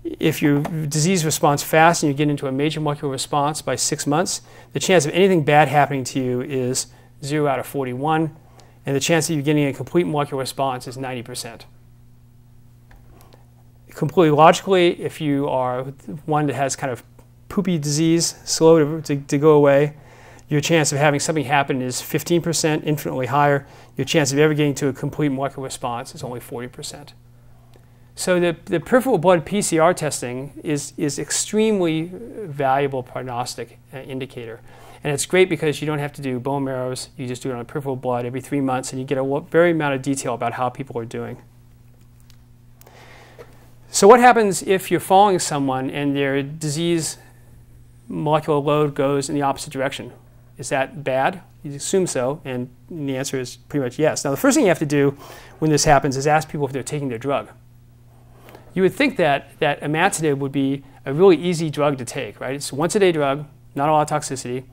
[SPEAKER 1] If your disease responds fast and you get into a major molecular response by six months, the chance of anything bad happening to you is 0 out of 41 and the chance of you getting a complete molecular response is 90%. Completely logically, if you are one that has kind of poopy disease, slow to, to, to go away, your chance of having something happen is 15%, infinitely higher. Your chance of ever getting to a complete molecular response is only 40%. So the, the peripheral blood PCR testing is, is extremely valuable prognostic uh, indicator. And it's great because you don't have to do bone marrows. You just do it on peripheral blood every three months, and you get a very amount of detail about how people are doing. So what happens if you're following someone and their disease molecular load goes in the opposite direction? Is that bad? You assume so, and the answer is pretty much yes. Now, the first thing you have to do when this happens is ask people if they're taking their drug. You would think that, that imatinib would be a really easy drug to take, right? It's a once a day drug, not a lot of toxicity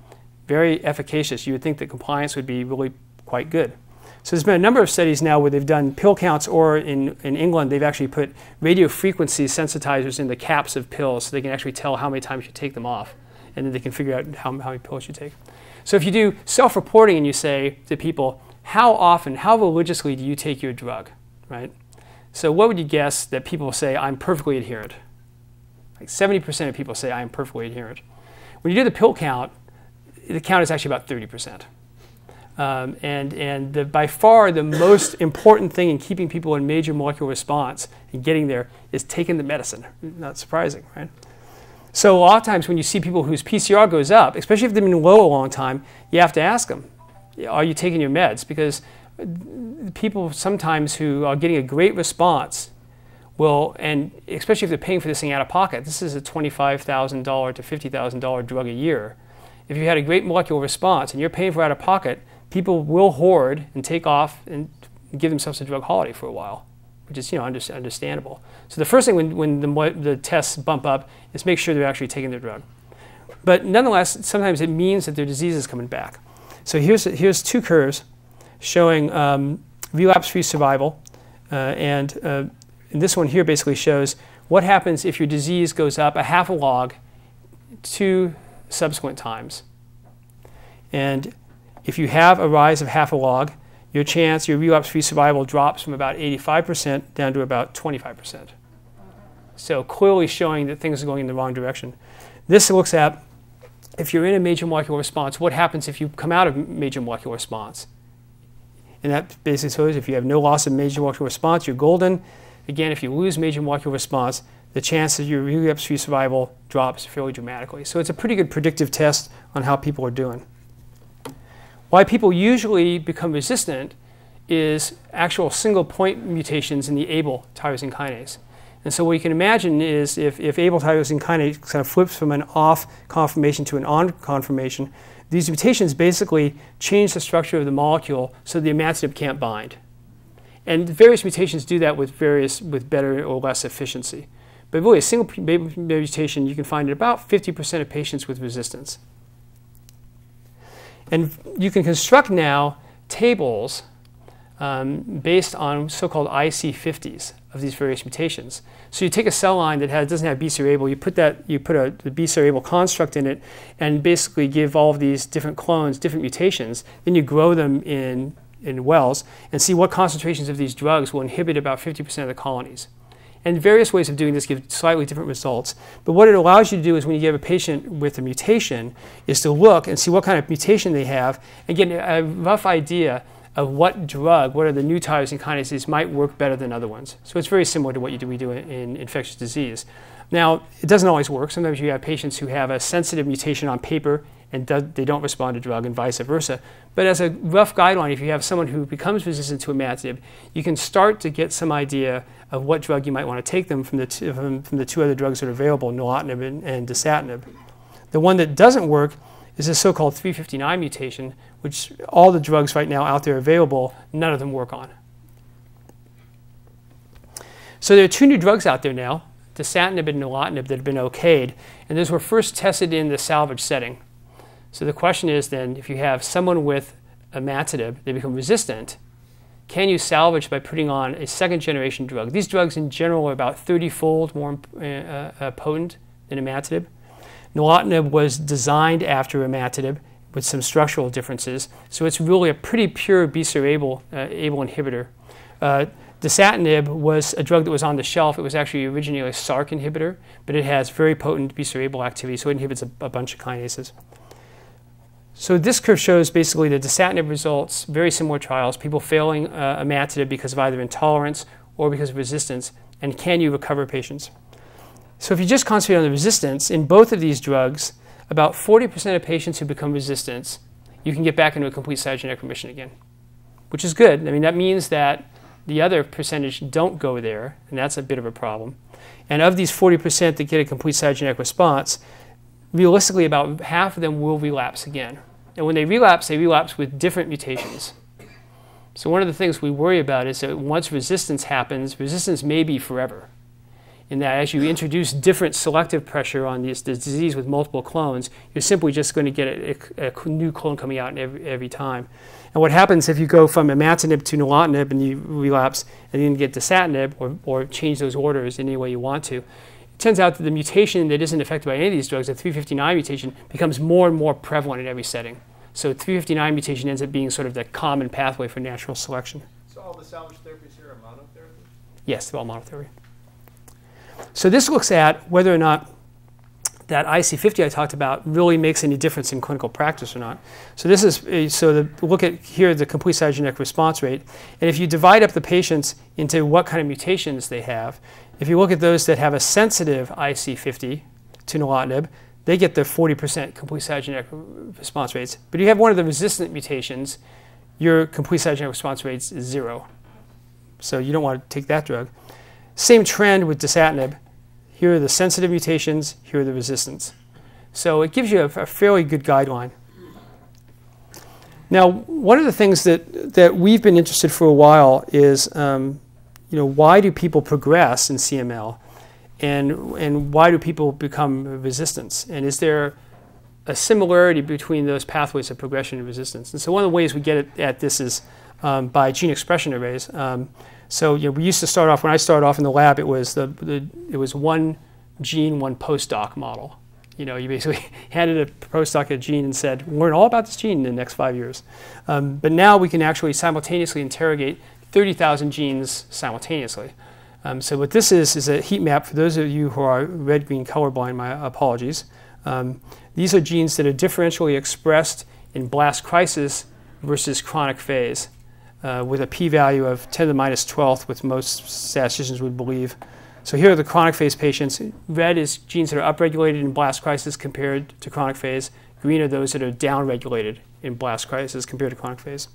[SPEAKER 1] very efficacious. You would think that compliance would be really quite good. So there's been a number of studies now where they've done pill counts, or in, in England, they've actually put radio frequency sensitizers in the caps of pills so they can actually tell how many times you take them off. And then they can figure out how, how many pills you take. So if you do self reporting and you say to people, how often, how religiously do you take your drug, right? So what would you guess that people say, I'm perfectly adherent? Like 70% of people say, I'm perfectly adherent. When you do the pill count, the count is actually about 30%. Um, and and the, by far the most important thing in keeping people in major molecular response and getting there is taking the medicine. Not surprising, right? So a lot of times when you see people whose PCR goes up, especially if they've been low a long time, you have to ask them, are you taking your meds? Because people sometimes who are getting a great response will, and especially if they're paying for this thing out of pocket, this is a $25,000 to $50,000 drug a year if you had a great molecular response and you're paying for out of pocket, people will hoard and take off and give themselves a drug holiday for a while, which is you know understandable. So the first thing when, when the, the tests bump up is make sure they're actually taking their drug. But nonetheless, sometimes it means that their disease is coming back. So here's, here's two curves showing um, relapse-free survival, uh, and, uh, and this one here basically shows what happens if your disease goes up a half a log to subsequent times. And if you have a rise of half a log, your chance, your relapse-free survival drops from about 85% down to about 25%. So clearly showing that things are going in the wrong direction. This looks at if you're in a major molecular response, what happens if you come out of major molecular response? And that basically shows if you have no loss of major molecular response, you're golden. Again, if you lose major molecular response, the chance of your relapse-free survival drops fairly dramatically. So it's a pretty good predictive test on how people are doing. Why people usually become resistant is actual single point mutations in the Abl tyrosine kinase. And so what you can imagine is if, if Abl tyrosine kinase kind of flips from an off conformation to an on conformation, these mutations basically change the structure of the molecule so the imatinib can't bind. And various mutations do that with various with better or less efficiency. But really, a single mutation you can find in about 50% of patients with resistance. And you can construct now tables um, based on so-called IC50s of these various mutations. So you take a cell line that has, doesn't have BCR-ABL, you put that you put a the BCR-ABL construct in it, and basically give all of these different clones different mutations. Then you grow them in in wells and see what concentrations of these drugs will inhibit about 50% of the colonies. And various ways of doing this give slightly different results. But what it allows you to do is when you give a patient with a mutation is to look and see what kind of mutation they have and get a rough idea of what drug, what are the new tyrosine kinases might work better than other ones. So it's very similar to what you do, we do in, in infectious disease. Now, it doesn't always work. Sometimes you have patients who have a sensitive mutation on paper and do, they don't respond to drug and vice versa. But as a rough guideline, if you have someone who becomes resistant to imatinib, you can start to get some idea of what drug you might want to take them from the, two, from, from the two other drugs that are available, nilotinib and, and dasatinib. The one that doesn't work is a so-called 359 mutation, which all the drugs right now out there available, none of them work on. So there are two new drugs out there now, dasatinib and nilotinib, that have been okayed, and those were first tested in the salvage setting. So the question is then, if you have someone with imatinib, they become resistant, can you salvage by putting on a second generation drug? These drugs in general are about 30 fold more uh, uh, potent than imatinib. Nilotinib was designed after imatinib with some structural differences, so it's really a pretty pure BCR-ABL uh, inhibitor. Uh, dasatinib was a drug that was on the shelf. It was actually originally a SRC inhibitor, but it has very potent BCR-ABL activity, so it inhibits a, a bunch of kinases. So this curve shows basically the dasatinib results, very similar trials, people failing uh, imatinib because of either intolerance or because of resistance, and can you recover patients? So if you just concentrate on the resistance, in both of these drugs, about 40% of patients who become resistant, you can get back into a complete cytogenetic remission again, which is good. I mean, that means that the other percentage don't go there, and that's a bit of a problem. And of these 40% that get a complete cytogenetic response, realistically about half of them will relapse again. And when they relapse, they relapse with different mutations. So one of the things we worry about is that once resistance happens, resistance may be forever. In that as you introduce different selective pressure on this, disease with multiple clones, you're simply just going to get a, a, a new clone coming out every, every time. And what happens if you go from imatinib to nilotinib and you relapse and then get dasatinib or, or change those orders in any way you want to, turns out that the mutation that isn't affected by any of these drugs, the 359 mutation, becomes more and more prevalent in every setting. So 359 mutation ends up being sort of the common pathway for natural selection.
[SPEAKER 2] So all the salvage therapies here are monotherapy?
[SPEAKER 1] Yes, they're all monotherapy. So this looks at whether or not that IC50 I talked about really makes any difference in clinical practice or not. So this is eh, so the, look at here the complete cytogenetic response rate, and if you divide up the patients into what kind of mutations they have, if you look at those that have a sensitive IC50 to nilotinib, they get the 40% complete cytogenetic response rates. But if you have one of the resistant mutations, your complete cytogenetic response rate is zero. So you don't want to take that drug. Same trend with dasatinib. Here are the sensitive mutations, here are the resistance. So it gives you a, a fairly good guideline. Now, one of the things that, that we've been interested for a while is um, you know, why do people progress in CML? And, and why do people become resistant? And is there a similarity between those pathways of progression and resistance? And so one of the ways we get at this is um, by gene expression arrays. Um, so you know, we used to start off, when I started off in the lab, it was, the, the, it was one gene, one postdoc model. You know, you basically [LAUGHS] handed a postdoc a gene and said, learn all about this gene in the next five years. Um, but now we can actually simultaneously interrogate 30,000 genes simultaneously. Um, so what this is is a heat map for those of you who are red-green colorblind. My apologies. Um, these are genes that are differentially expressed in blast crisis versus chronic phase, uh, with a p-value of 10 to the minus 12th, which most statisticians would believe. So here are the chronic phase patients. Red is genes that are upregulated in blast crisis compared to chronic phase. Green are those that are downregulated in blast crisis compared to chronic phase.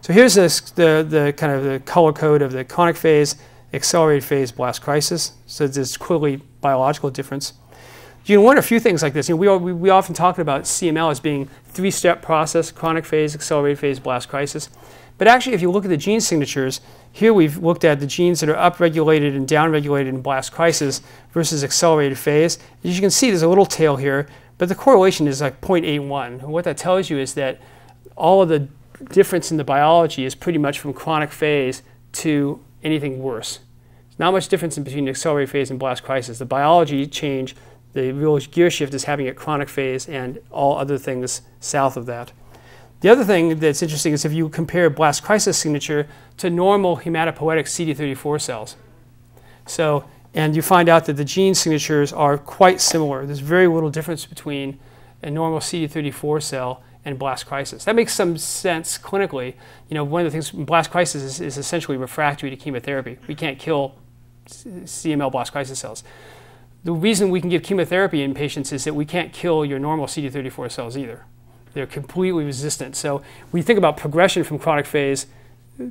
[SPEAKER 1] So here's this, the, the kind of the color code of the chronic phase, accelerated phase blast crisis. So there's clearly biological difference. You can wonder a few things like this. You know, we, we, we often talk about CML as being three-step process, chronic phase, accelerated phase, blast crisis. But actually, if you look at the gene signatures, here we've looked at the genes that are upregulated and downregulated in blast crisis versus accelerated phase. As you can see, there's a little tail here, but the correlation is like 0.81. And what that tells you is that all of the difference in the biology is pretty much from chronic phase to anything worse. There's not much difference in between accelerated phase and blast crisis. The biology change, the real gear shift is having at chronic phase and all other things south of that. The other thing that's interesting is if you compare blast crisis signature to normal hematopoietic CD34 cells. So, and you find out that the gene signatures are quite similar. There's very little difference between a normal CD34 cell and blast crisis. That makes some sense clinically. You know, one of the things blast crisis is, is essentially refractory to chemotherapy. We can't kill CML blast crisis cells. The reason we can give chemotherapy in patients is that we can't kill your normal CD34 cells either. They're completely resistant. So you think about progression from chronic phase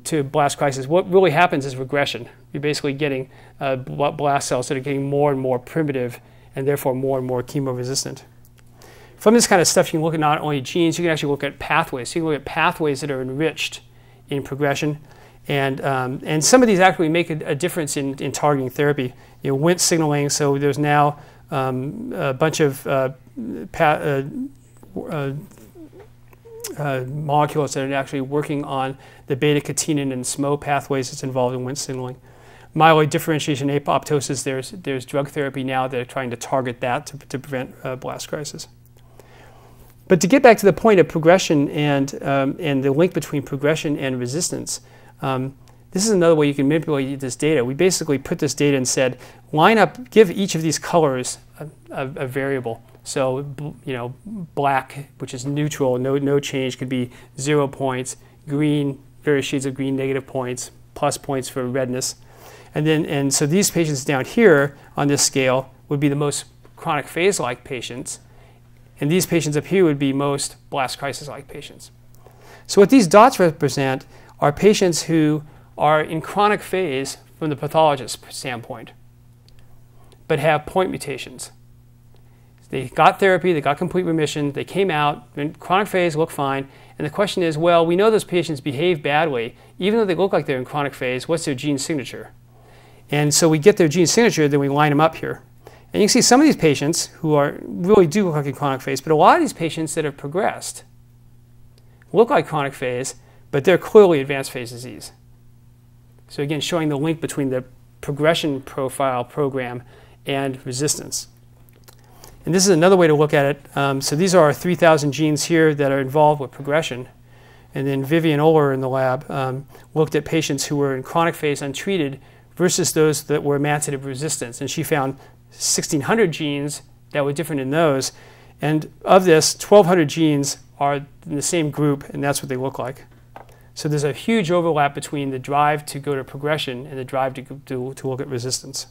[SPEAKER 1] to blast crisis, what really happens is regression. You're basically getting uh, blast cells that are getting more and more primitive and therefore more and more chemo resistant. From this kind of stuff, you can look at not only genes, you can actually look at pathways. So you can look at pathways that are enriched in progression. And, um, and some of these actually make a, a difference in, in targeting therapy. You know, Wnt signaling, so there's now um, a bunch of uh, uh, uh, uh, molecules that are actually working on the beta-catenin and SMO pathways that's involved in Wnt signaling. Myeloid differentiation apoptosis, there's, there's drug therapy now that are trying to target that to, to prevent uh, blast crisis. But to get back to the point of progression and, um, and the link between progression and resistance, um, this is another way you can manipulate this data. We basically put this data and said, line up, give each of these colors a, a, a variable. So, you know, black, which is neutral, no, no change, could be zero points. Green, various shades of green, negative points, plus points for redness. And then, and so these patients down here on this scale would be the most chronic phase-like patients. And these patients up here would be most blast crisis-like patients. So what these dots represent are patients who are in chronic phase from the pathologist's standpoint, but have point mutations. They got therapy, they got complete remission, they came out, in chronic phase, look fine. And the question is, well, we know those patients behave badly. Even though they look like they're in chronic phase, what's their gene signature? And so we get their gene signature, then we line them up here. And you can see some of these patients who are really do look like chronic phase, but a lot of these patients that have progressed look like chronic phase, but they're clearly advanced phase disease. So again, showing the link between the progression profile program and resistance. And this is another way to look at it. Um, so these are our 3,000 genes here that are involved with progression. And then Vivian Oehler in the lab um, looked at patients who were in chronic phase untreated versus those that were imatinib resistance. And she found 1,600 genes that were different in those. And of this, 1,200 genes are in the same group, and that's what they look like. So there's a huge overlap between the drive to go to progression and the drive to, to, to look at resistance.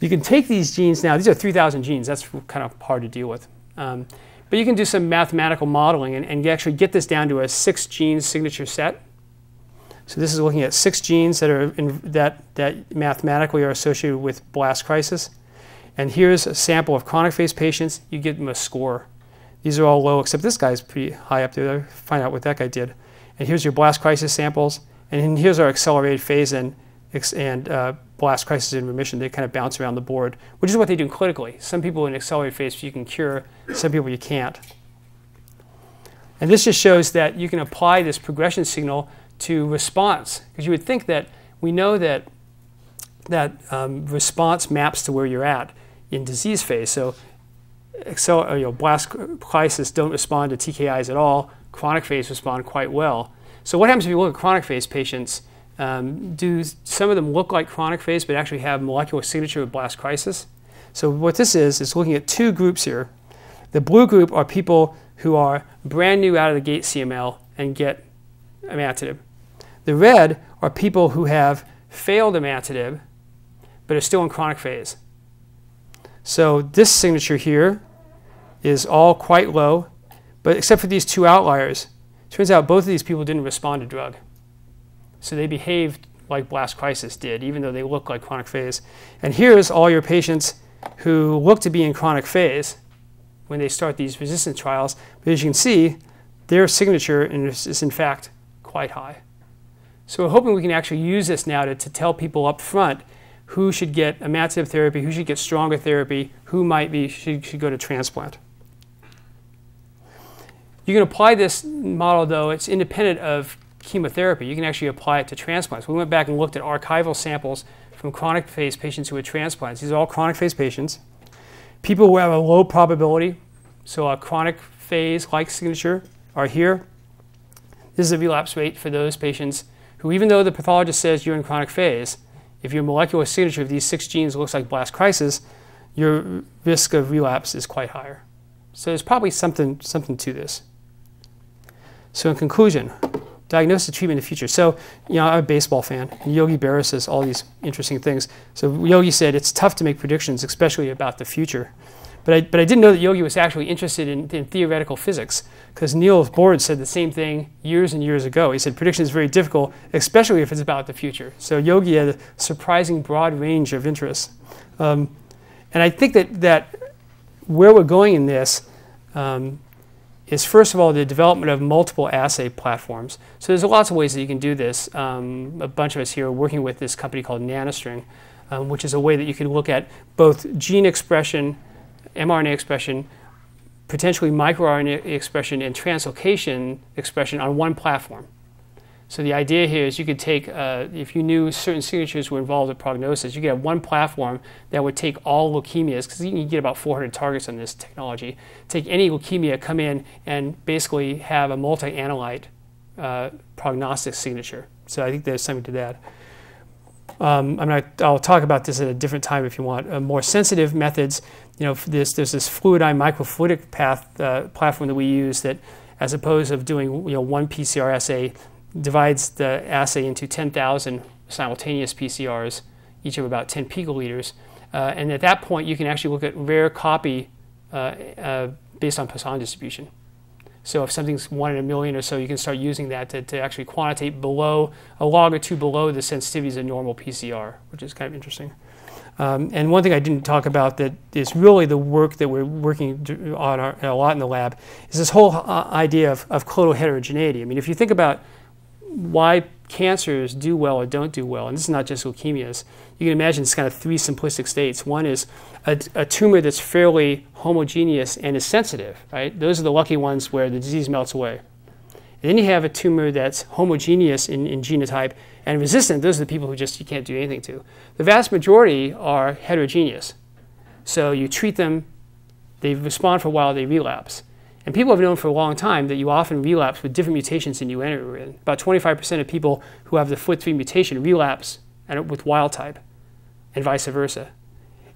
[SPEAKER 1] You can take these genes now, these are 3,000 genes, that's kind of hard to deal with. Um, but you can do some mathematical modeling and, and actually get this down to a six gene signature set. So this is looking at six genes that are in, that that mathematically are associated with blast crisis. And here's a sample of chronic phase patients. You give them a score. These are all low, except this guy's pretty high up there. Find out what that guy did. And here's your blast crisis samples. And here's our accelerated phase and, and uh, blast crisis in remission. They kind of bounce around the board, which is what they do clinically. Some people in accelerated phase you can cure, some people you can't. And this just shows that you can apply this progression signal to response. Because you would think that we know that that um, response maps to where you're at in disease phase. So, excel, uh, you know, blast crisis don't respond to TKIs at all. Chronic phase respond quite well. So what happens if you look at chronic phase patients? Um, do some of them look like chronic phase but actually have molecular signature of blast crisis? So what this is, is looking at two groups here. The blue group are people who are brand new out of the gate CML and get imatinib. The red are people who have failed imatinib but are still in chronic phase. So this signature here is all quite low, but except for these two outliers, turns out both of these people didn't respond to drug. So they behaved like blast crisis did, even though they look like chronic phase. And here's all your patients who look to be in chronic phase when they start these resistance trials. But as you can see, their signature is in fact quite high. So we're hoping we can actually use this now to, to tell people up front who should get imatinib therapy, who should get stronger therapy, who might be should, should go to transplant. You can apply this model, though, it's independent of chemotherapy. You can actually apply it to transplants. We went back and looked at archival samples from chronic phase patients who had transplants. These are all chronic phase patients. People who have a low probability, so a chronic phase like signature, are here. This is a relapse rate for those patients who, even though the pathologist says you're in chronic phase, if your molecular signature of these six genes looks like blast crisis, your risk of relapse is quite higher. So there's probably something, something to this. So in conclusion, diagnosis, treatment, in the future. So, you know, I'm a baseball fan. Yogi Berra says all these interesting things. So Yogi said it's tough to make predictions, especially about the future. But I, but I didn't know that Yogi was actually interested in, in theoretical physics because Niels Bohr said the same thing years and years ago. He said prediction is very difficult, especially if it's about the future. So Yogi had a surprising broad range of interests. Um, and I think that, that where we're going in this um, is first of all the development of multiple assay platforms. So there's lots of ways that you can do this. Um, a bunch of us here are working with this company called NanoString, um, which is a way that you can look at both gene expression, mRNA expression, potentially microRNA expression, and translocation expression on one platform. So the idea here is you could take, uh, if you knew certain signatures were involved with prognosis, you could have one platform that would take all leukemias, because you can get about 400 targets on this technology, take any leukemia, come in, and basically have a multi-analyte uh, prognostic signature. So I think there's something to that. Um, I'm not, I'll talk about this at a different time if you want. Uh, more sensitive methods, you know, this, there's this Fluidigm microfluidic path uh, platform that we use that, as opposed of doing you know one PCR assay, divides the assay into 10,000 simultaneous PCRs, each of about 10 picoliters. Uh, and at that point, you can actually look at rare copy uh, uh, based on Poisson distribution. So if something's one in a million or so, you can start using that to, to actually quantitate below a log or two below the sensitivities of normal PCR, which is kind of interesting. Um, and one thing I didn't talk about that is really the work that we're working on our, a lot in the lab is this whole uh, idea of, of clonal heterogeneity. I mean, if you think about why cancers do well or don't do well, and this is not just leukemias, you can imagine it's kind of three simplistic states. One is a, a, tumor that's fairly homogeneous and is sensitive, right? Those are the lucky ones where the disease melts away. And then you have a tumor that's homogeneous in, in genotype and resistant. Those are the people who just you can't do anything to. The vast majority are heterogeneous. So you treat them, they respond for a while, they relapse. And people have known for a long time that you often relapse with different mutations than you enter in. About 25% of people who have the FLT3 mutation relapse with wild type, and vice versa.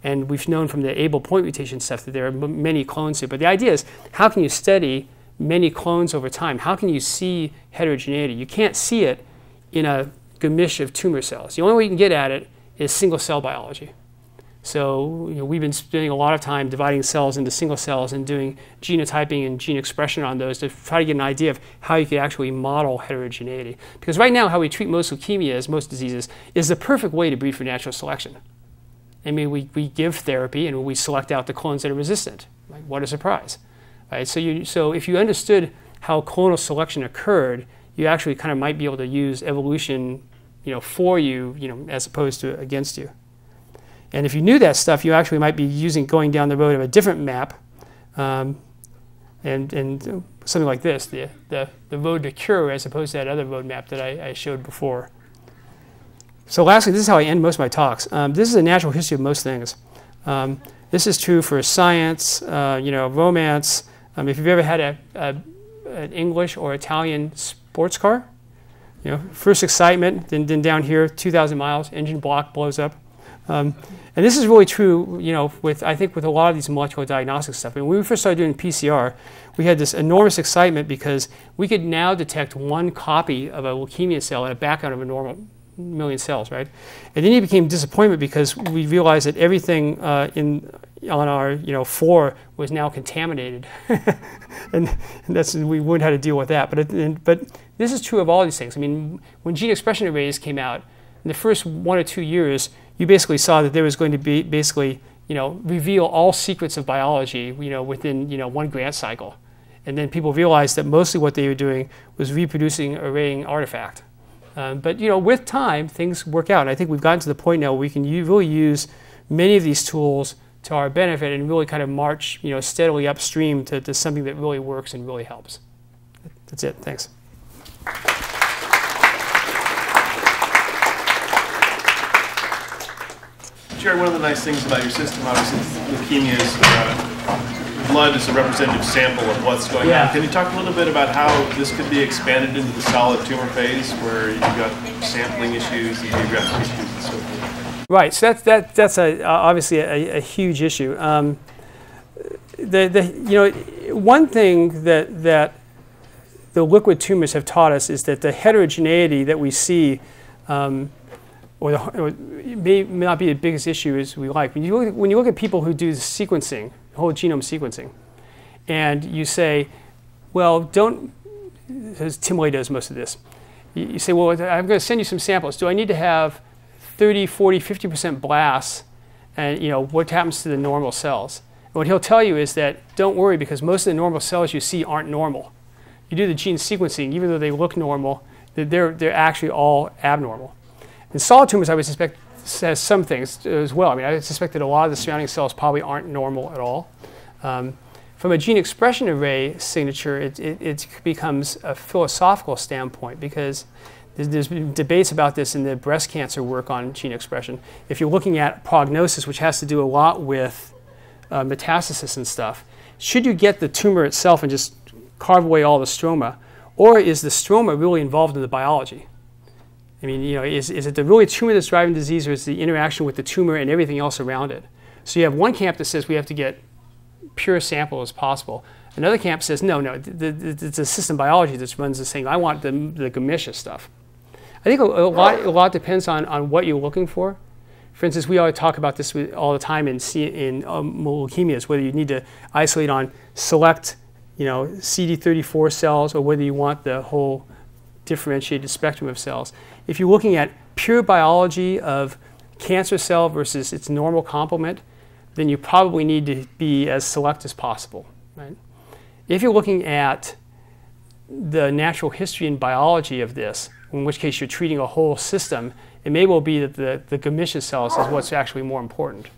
[SPEAKER 1] And we've known from the Abl point mutation stuff that there are many clones here. But the idea is how can you study many clones over time? How can you see heterogeneity? You can't see it in a gamish of tumor cells. The only way you can get at it is single cell biology. So you know, we've been spending a lot of time dividing cells into single cells and doing genotyping and gene expression on those to try to get an idea of how you could actually model heterogeneity. Because right now, how we treat most leukemias, most diseases, is the perfect way to breed for natural selection. I mean, we, we give therapy and we select out the clones that are resistant. Like, what a surprise. Right? So, you, so if you understood how clonal selection occurred, you actually kind of might be able to use evolution you know, for you, you know, as opposed to against you. And if you knew that stuff, you actually might be using going down the road of a different map, um, and and something like this, the, the the road to cure, as opposed to that other roadmap that I, I showed before. So lastly, this is how I end most of my talks. Um, this is a natural history of most things. Um, this is true for science, uh, you know, romance. Um, if you've ever had a, a, an English or Italian sports car, you know, first excitement, then, then down here, 2,000 miles, engine block blows up. Um, and this is really true, you know, with I think with a lot of these molecular diagnostic stuff. When we first started doing PCR, we had this enormous excitement because we could now detect one copy of a leukemia cell in a background of a normal million cells, right? And then it became disappointment because we realized that everything uh, in on our you know floor was now contaminated, and, [LAUGHS] and, that's we wouldn't how to deal with that. But it, and, but this is true of all these things. I mean, when gene expression arrays came out in the first one or two years you basically saw that there was going to be basically, you know, reveal all secrets of biology, you know, within, you know, one grant cycle. And then people realized that mostly what they were doing was reproducing arraying artifact. Um, but you know, with time, things work out. And I think we've gotten to the point now where we can really use many of these tools to our benefit and really kind of march you know, steadily upstream to, to something that really works and really helps. That's it. Thanks.
[SPEAKER 2] One of the nice things about your system, obviously, leukemia is uh, blood is a representative sample of what's going
[SPEAKER 1] Yeah.
[SPEAKER 2] on. Can you talk a little bit about how this could be expanded into the solid tumor phase, where you've got sampling issues and geographic issues and so forth?
[SPEAKER 1] Right. So that's that, that's a, uh, obviously a, a huge issue. Um, the, the, you know, one thing that, that the liquid tumors have taught us is that the heterogeneity that we see, um, or, the, or may, may not be the biggest issue as we like. When you, look, when you look at people who do sequencing, whole genome sequencing, and you say, well, don't, as Tim Ley does most of this, you, you say, well, I'm going to send you some samples. Do I need to have 30, 40, 50% blasts? And you know, what happens to the normal cells? And what he'll tell you is that don't worry because most of the normal cells you see aren't normal. You do the gene sequencing, even though they look normal, they're, they're actually all abnormal. In solid tumors, I would suspect says some things as well. I mean, I suspect that a lot of the surrounding cells probably aren't normal at all. Um, from a gene expression array signature, it, it, it becomes a philosophical standpoint because there's, there's been debates about this in the breast cancer work on gene expression. If you're looking at prognosis, which has to do a lot with uh, metastasis and stuff, should you get the tumor itself and just carve away all the stroma, or is the stroma really involved in the biology? I mean, you know, is, is it the really tumor that's driving disease, or is the interaction with the tumor and everything else around it? So you have one camp that says we have to get pure sample as possible. Another camp says no, no, the, the, it's a system biology that runs this thing. I want the, the gamisha stuff. I think a, a, lot, a lot depends on, on what you're looking for. For instance, we always talk about this all the time in, in um, leukemias, whether you need to isolate on select, you know, CD34 cells or whether you want the whole differentiated spectrum of cells. If you're looking at pure biology of cancer cell versus its normal complement, then you probably need to be as select as possible. Right? If you're looking at the natural history and biology of this, in which case you're treating a whole system, it may well be that the, the Gamish cells is what's actually more important.